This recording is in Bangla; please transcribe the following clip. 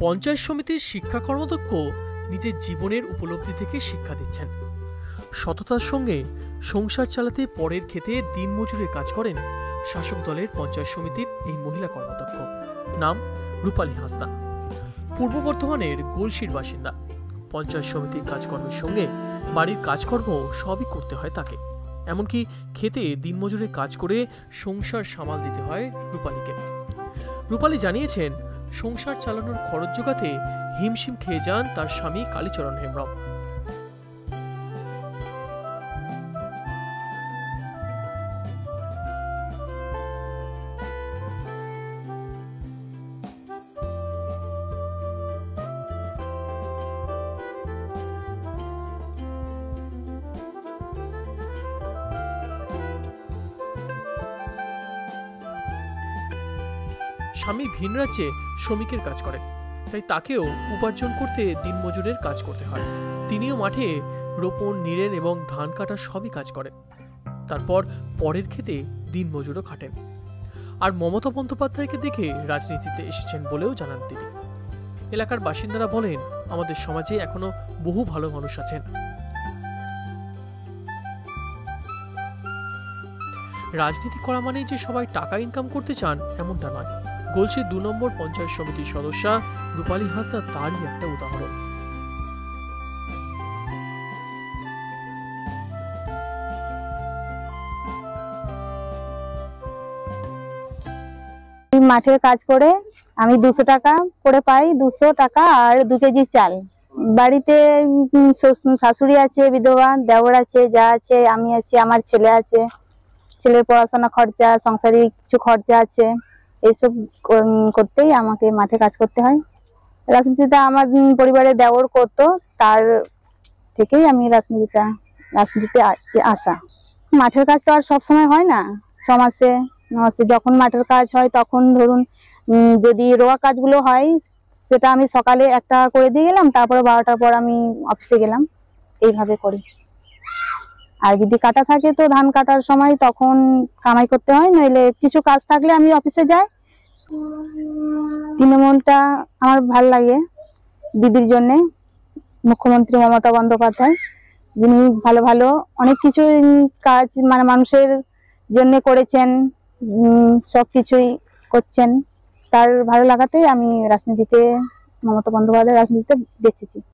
পঞ্চায়েত সমিতির শিক্ষা কর্মদক্ষ নিজের জীবনের উপলব্ধি থেকে শিক্ষা দিচ্ছেন। সততার সঙ্গে সংসার চালাতে পরের খেতে দিনমজুরের কাজ করেন শাসক দলের পঞ্চায়েত সমিতির এই মহিলা কর্মদক্ষ নাম রূপালী হাসদা। পূর্ব বর্ধমানের গোলশির বাসিন্দা। পঞ্চায়েত সমিতির কাজকর্মের সঙ্গে বাড়ির কাজকর্ম সবই করতে হয় তাকে। এমনকি খেতে দিনমজুরে কাজ করে সংসার সামাল দিতে হয় রূপালীকে। রূপালী জানিয়েছেন সংসার চালানোর খরচ জোগাতে হিমশিম খেয়ে যান তার স্বামী কালীচরণ হেমব্রম। স্বামী ভিন রাজ্যে শ্রমিকের কাজ করেন। তাই তাকেও উপার্জন করতে দিনমজুরের কাজ করতে হয়। তিনিও মাঠে রোপণ নিড়েন এবং ধান কাটার সবই কাজ করেন। তারপর পরের খেতে দিনমজুরও খাটেন। আর মমতা বন্দ্যোপাধ্যায়কে দেখে রাজনীতিতে এসেছেন বলেও জানান তিনি। এলাকার বাসিন্দারা বলেন, আমাদের সমাজে এখনও বহু ভালো মানুষ আছেন। রাজনীতি করা মানেই যে সবাই টাকা ইনকাম করতে চান, এমনটা নয়। গোলসির দু নম্বর পঞ্চায়েত সমিতির সদস্যা রূপালী হাসদা তারই একটা উদাহরণ। মাঠের কাজ করে আমি দুশো টাকা করে পাই, দুশো টাকা আর দু কেজি চাল। বাড়িতে শাশুড়ি আছে, বিধবা, দেওর আছে, যা আছে, আমি আছি, আমার ছেলে আছে। ছেলের পড়াশোনা খরচা সংসারিক কিছু খরচা আছে। এইসব কর- করতেই আমাকে মাঠে কাজ করতে হয়। রাজনীতিটা আমার পরিবারে দেওর করতো, তার থেকেই আমি রাজনীতিটা, রাজনীতিতে আসা। মাঠের কাজ তো আর সবসময় হয় না মাসে যখন মাঠের কাজ হয়, তখন ধরুন যদি রোয়া কাজগুলো হয়, সেটা আমি সকালে একটা করে দিয়ে গেলাম, তারপরে বারোটার পর আমি অফিসে গেলাম। এইভাবে করি। আর যদি কাটা থাকে তো ধান কাটার সময় তখন কামাই করতে হয়, নইলে কিছু কাজ থাকলে আমি অফিসে যাই তৃণমূলটা আমার ভালো লাগে দিদির জন্য, মুখ্যমন্ত্রী মমতা বন্দ্যোপাধ্যায়, যিনি ভালো ভালো অনেক কিছু কাজ মানে মানুষের জন্য করেছেন সব কিছুই করছেন। তার ভালো লাগাতেই আমি রাজনীতিতে, মমতা বন্দ্যোপাধ্যায় রাজনীতিতে বেঁচেছি।